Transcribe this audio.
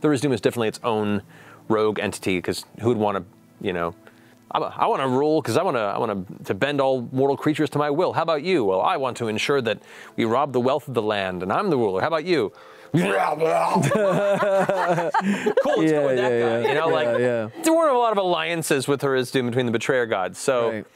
The Tharizdun is definitely its own rogue entity because who would want to, you know, I a, I want to rule because I want to I want to bend all mortal creatures to my will. How about you? Well, I want to ensure that we rob the wealth of the land, and I'm the ruler. How about you? cool, let's go with that yeah, guy. yeah. You know, like Yeah, there weren't a lot of alliances with Tharizdun between the Betrayer gods. So Right.